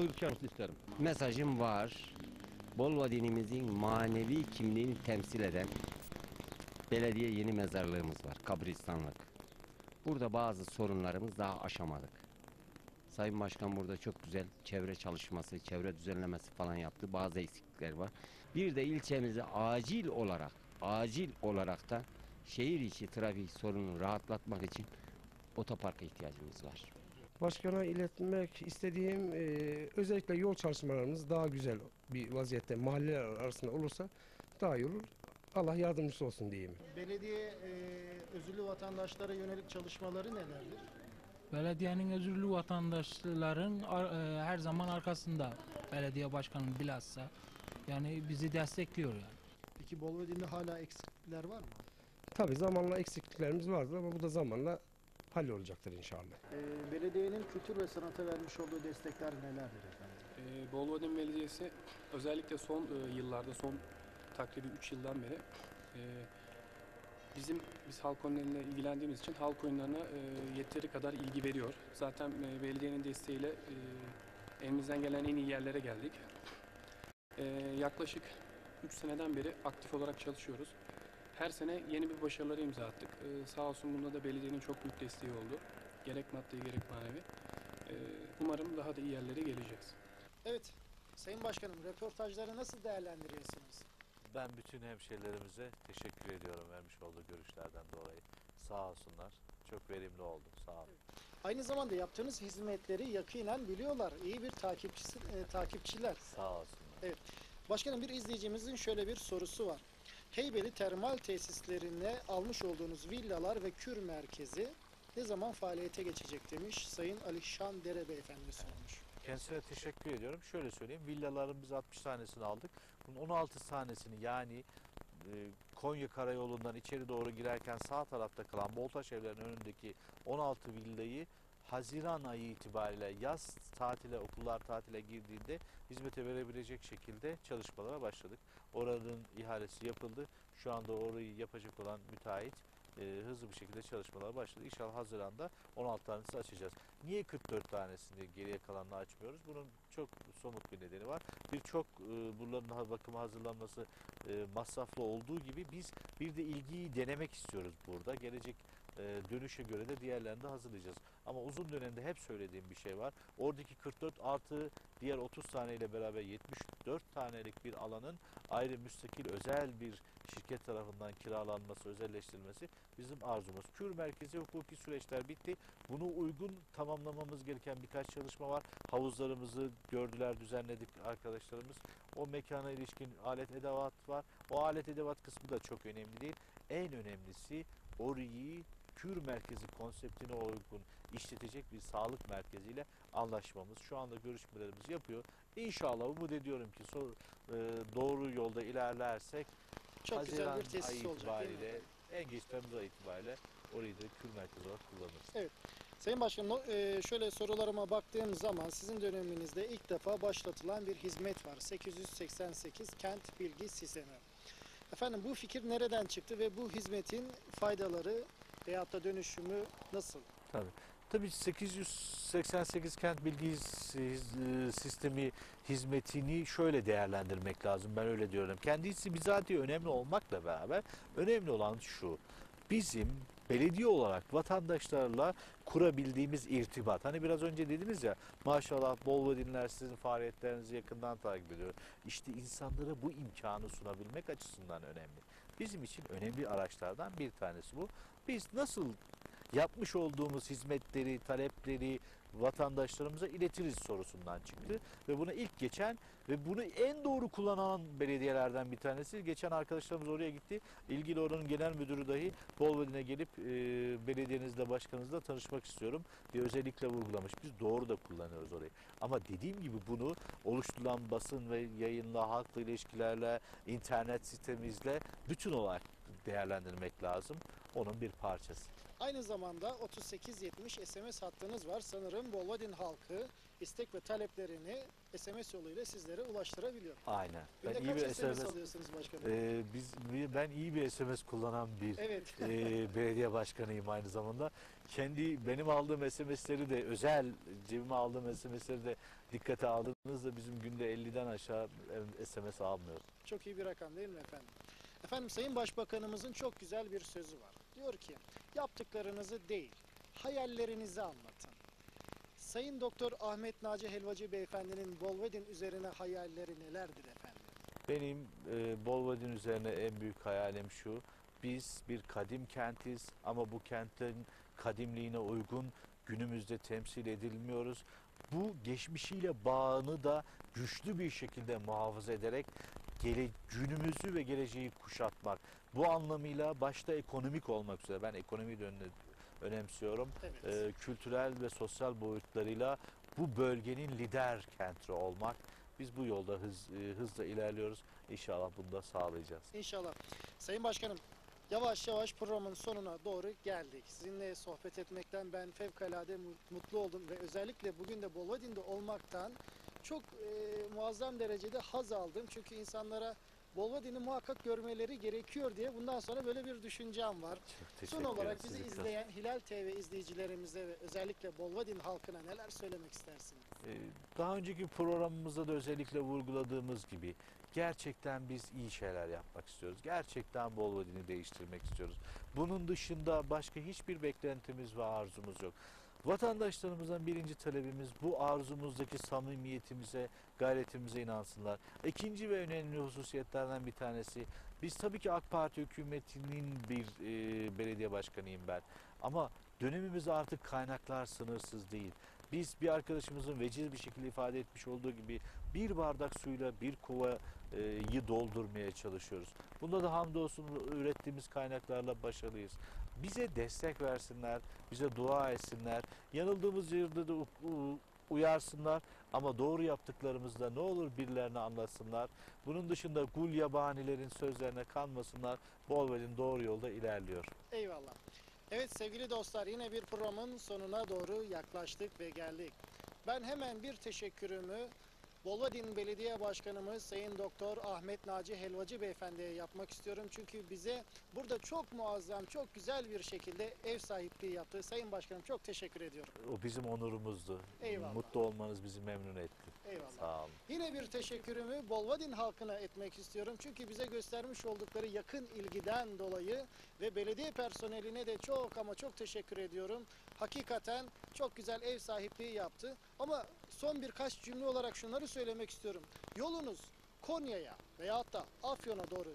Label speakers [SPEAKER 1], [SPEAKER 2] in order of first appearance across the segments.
[SPEAKER 1] ülkemizi isterim.
[SPEAKER 2] Mesajım var. Bolva dinimizin manevi kimliğini temsil eden belediye yeni mezarlığımız var. Kabristanlık. Burada bazı sorunlarımız daha aşamadık. Sayın Başkan burada çok güzel çevre çalışması, çevre düzenlemesi falan yaptı. Bazı eksiklikler var. Bir de ilçemizi acil olarak, acil olarak da şehir içi trafik sorununu rahatlatmak için otoparka ihtiyacımız var.
[SPEAKER 3] Başkana iletmek istediğim e, özellikle yol çalışmalarımız daha güzel bir vaziyette mahalleler arasında olursa daha iyi olur. Allah yardımcısı olsun diyeyim.
[SPEAKER 4] Belediye e, özürlü vatandaşlara yönelik çalışmaları nelerdir?
[SPEAKER 5] Belediyenin özürlü vatandaşların ar- e, her zaman arkasında belediye başkanı bilhassa yani bizi destekliyor yani.
[SPEAKER 4] Peki Bolvedi'nde hala eksiklikler var mı?
[SPEAKER 3] Tabi zamanla eksikliklerimiz vardır ama bu da zamanla hallolacaktır inşallah.
[SPEAKER 4] E, belediyenin kültür ve sanata vermiş olduğu destekler nelerdir efendim?
[SPEAKER 6] Ee, Bolvodin Belediyesi özellikle son e, yıllarda, son takribi 3 yıldan beri e, bizim biz halk oyunlarıyla ilgilendiğimiz için halk oyunlarına e, yeteri kadar ilgi veriyor. Zaten e, belediyenin desteğiyle e, elimizden gelen en iyi yerlere geldik. E, yaklaşık 3 seneden beri aktif olarak çalışıyoruz. Her sene yeni bir başarılara imza attık. E, sağ olsun bunda da belediyenin çok büyük desteği oldu. Gerek maddi gerek manevi. E, umarım daha da iyi yerlere geleceğiz.
[SPEAKER 4] Evet, Sayın Başkanım röportajları nasıl değerlendiriyorsunuz?
[SPEAKER 7] Ben bütün hemşehrilerimize teşekkür ediyorum vermiş olduğu görüşlerden dolayı. Sağ olsunlar. Çok verimli oldu. Sağ olun.
[SPEAKER 4] Aynı zamanda yaptığınız hizmetleri yakinen biliyorlar. İyi bir takipçisi, e, takipçiler.
[SPEAKER 7] Sağ olsunlar.
[SPEAKER 4] Başkanım bir izleyicimizin şöyle bir sorusu var. Heybeli termal tesislerine almış olduğunuz villalar ve kür merkezi ne zaman faaliyete geçecek demiş Sayın Alişan Dere Beyefendi sormuş.
[SPEAKER 7] Kendisine teşekkür ediyorum. Şöyle söyleyeyim. Villaların biz 60 tanesini aldık. Bunun 16 tanesini yani e, Konya Karayolu'ndan içeri doğru girerken sağ tarafta kalan Boltaş evlerinin önündeki 16 villayı Haziran ayı itibariyle yaz tatile, okullar tatile girdiğinde hizmete verebilecek şekilde çalışmalara başladık. Oranın ihalesi yapıldı. Şu anda orayı yapacak olan müteahhit e, hızlı bir şekilde çalışmalara başladı. İnşallah Haziran'da 16 tanesini açacağız. Niye 44 tanesini geriye kalanını açmıyoruz? Bunun çok somut bir nedeni var. Birçok e, buraların ha- bakıma hazırlanması e, masraflı olduğu gibi biz bir de ilgiyi denemek istiyoruz burada. Gelecek e, dönüşe göre de diğerlerini de hazırlayacağız. Ama uzun dönemde hep söylediğim bir şey var. Oradaki 44 artı diğer 30 taneyle beraber 74 tanelik bir alanın ayrı müstakil özel bir şirket tarafından kiralanması, özelleştirilmesi bizim arzumuz. Kür merkezi hukuki süreçler bitti. Bunu uygun tamamlamamız gereken birkaç çalışma var. Havuzlarımızı gördüler, düzenledik arkadaşlarımız. O mekana ilişkin alet edevat var. O alet edevat kısmı da çok önemli değil. En önemlisi orayı kür merkezi konseptine uygun işletecek bir sağlık merkeziyle anlaşmamız. Şu anda görüşmelerimiz yapıyor. İnşallah umut ediyorum ki so- e, doğru yolda ilerlersek
[SPEAKER 4] Çok güzel
[SPEAKER 7] Haziran
[SPEAKER 4] bir tesis
[SPEAKER 7] ayı
[SPEAKER 4] olacak
[SPEAKER 7] itibariyle en geç Temmuz ayı itibariyle orayı da kür merkezi olarak kullanırız.
[SPEAKER 4] Sayın Başkanım e, şöyle sorularıma baktığım zaman sizin döneminizde ilk defa başlatılan bir hizmet var. 888 Kent Bilgi Sistemi. Efendim bu fikir nereden çıktı ve bu hizmetin faydaları veyahut da dönüşümü nasıl?
[SPEAKER 7] Tabii. Tabii 888 kent bilgi e, sistemi hizmetini şöyle değerlendirmek lazım. Ben öyle diyorum. Kendisi bizatihi önemli olmakla beraber önemli olan şu. Bizim belediye olarak vatandaşlarla kurabildiğimiz irtibat. Hani biraz önce dediniz ya maşallah bol ve dinler sizin faaliyetlerinizi yakından takip ediyor. İşte insanlara bu imkanı sunabilmek açısından önemli. Bizim için önemli araçlardan bir tanesi bu. Biz nasıl yapmış olduğumuz hizmetleri, talepleri vatandaşlarımıza iletiriz sorusundan çıktı. Ve buna ilk geçen ve bunu en doğru kullanan belediyelerden bir tanesi. Geçen arkadaşlarımız oraya gitti. İlgili oranın genel müdürü dahi Bolvedin'e gelip e, belediyenizle, başkanınızla tanışmak istiyorum diye özellikle vurgulamış. Biz doğru da kullanıyoruz orayı. Ama dediğim gibi bunu oluşturulan basın ve yayınla, halkla ilişkilerle, internet sitemizle bütün olarak değerlendirmek lazım. Onun bir parçası.
[SPEAKER 4] Aynı zamanda 3870 SMS hattınız var. Sanırım Bolvadin halkı istek ve taleplerini SMS yoluyla sizlere ulaştırabiliyor.
[SPEAKER 7] Aynen. Ben
[SPEAKER 4] Günde
[SPEAKER 7] iyi
[SPEAKER 4] kaç
[SPEAKER 7] bir
[SPEAKER 4] SMS
[SPEAKER 7] SMS
[SPEAKER 4] alıyorsunuz başkanım?
[SPEAKER 7] Ee, biz ben iyi bir SMS kullanan bir
[SPEAKER 4] Evet.
[SPEAKER 7] e, belediye başkanıyım aynı zamanda. Kendi benim aldığım SMS'leri de özel cebime aldığım SMS'leri de dikkate aldığınızda bizim günde 50'den aşağı e, SMS almıyoruz.
[SPEAKER 4] Çok iyi bir rakam değil mi efendim? Efendim Sayın Başbakanımızın çok güzel bir sözü var. Diyor ki yaptıklarınızı değil hayallerinizi anlatın. Sayın Doktor Ahmet Naci Helvacı Beyefendinin Bolvedin üzerine hayalleri nelerdir efendim?
[SPEAKER 7] Benim e, Bolvadin üzerine en büyük hayalim şu. Biz bir kadim kentiz ama bu kentin kadimliğine uygun günümüzde temsil edilmiyoruz. Bu geçmişiyle bağını da güçlü bir şekilde muhafaza ederek gele, günümüzü ve geleceği kuşatmak. Bu anlamıyla başta ekonomik olmak üzere ben ekonomiyi de öne- önemsiyorum.
[SPEAKER 4] Evet.
[SPEAKER 7] e, kültürel ve sosyal boyutlarıyla bu bölgenin lider kenti olmak. Biz bu yolda hız, hızla ilerliyoruz. İnşallah bunu da sağlayacağız.
[SPEAKER 4] İnşallah. Sayın Başkanım yavaş yavaş programın sonuna doğru geldik. Sizinle sohbet etmekten ben fevkalade mu- mutlu oldum ve özellikle bugün de Bolvadin'de olmaktan çok e, muazzam derecede haz aldım. Çünkü insanlara Bolvadin'i muhakkak görmeleri gerekiyor diye bundan sonra böyle bir düşüncem var. Son olarak bizi
[SPEAKER 7] Sizi de-
[SPEAKER 4] izleyen Hilal TV izleyicilerimize ve özellikle Bolvadin halkına neler söylemek istersiniz?
[SPEAKER 7] Ee, Daha önceki programımızda da özellikle vurguladığımız gibi gerçekten biz iyi şeyler yapmak istiyoruz. Gerçekten Bolvadin'i değiştirmek istiyoruz. Bunun dışında başka hiçbir beklentimiz ve arzumuz yok. Vatandaşlarımızdan birinci talebimiz bu arzumuzdaki samimiyetimize, gayretimize inansınlar. İkinci ve önemli hususiyetlerden bir tanesi, biz tabii ki AK Parti hükümetinin bir e, belediye başkanıyım ben. Ama dönemimiz artık kaynaklar sınırsız değil. Biz bir arkadaşımızın veciz bir şekilde ifade etmiş olduğu gibi bir bardak suyla bir kovayı doldurmaya çalışıyoruz. Bunda da hamdolsun ürettiğimiz kaynaklarla başarılıyız. Bize destek versinler, bize dua etsinler. Yanıldığımız yerde de uyarsınlar ama doğru yaptıklarımızda ne olur birilerine anlatsınlar. Bunun dışında gul yabanilerin sözlerine kanmasınlar. Bolvel'in doğru yolda ilerliyor.
[SPEAKER 4] Eyvallah. Evet sevgili dostlar yine bir programın sonuna doğru yaklaştık ve geldik. Ben hemen bir teşekkürümü Bolvadin Belediye Başkanımız Sayın Doktor Ahmet Naci Helvacı Beyefendi'ye yapmak istiyorum. Çünkü bize burada çok muazzam, çok güzel bir şekilde ev sahipliği yaptı. Sayın Başkanım çok teşekkür ediyorum.
[SPEAKER 7] O bizim onurumuzdu.
[SPEAKER 4] Eyvallah.
[SPEAKER 7] Mutlu olmanız bizi memnun etti.
[SPEAKER 4] Eyvallah.
[SPEAKER 7] Sağ olun.
[SPEAKER 4] Yine bir teşekkürümü Bolvadin halkına etmek istiyorum. Çünkü bize göstermiş oldukları yakın ilgiden dolayı ve belediye personeline de çok ama çok teşekkür ediyorum. Hakikaten çok güzel ev sahipliği yaptı. Ama son birkaç cümle olarak şunları söylemek istiyorum. Yolunuz Konya'ya veyahut da Afyon'a doğru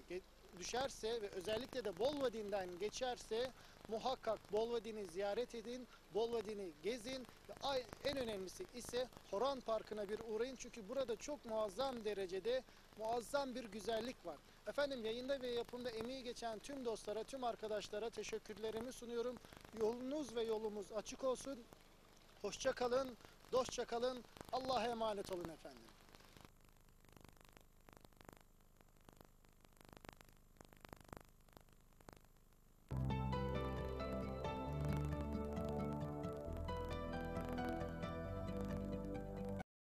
[SPEAKER 4] düşerse ve özellikle de Bolvadin'den geçerse muhakkak Bolvadin'i ziyaret edin, Bolvadin'i gezin ve en önemlisi ise Horan Parkı'na bir uğrayın çünkü burada çok muazzam derecede muazzam bir güzellik var. Efendim yayında ve yapımda emeği geçen tüm dostlara, tüm arkadaşlara teşekkürlerimi sunuyorum. Yolunuz ve yolumuz açık olsun. Hoşça kalın, dostça kalın. Allah'a emanet olun efendim.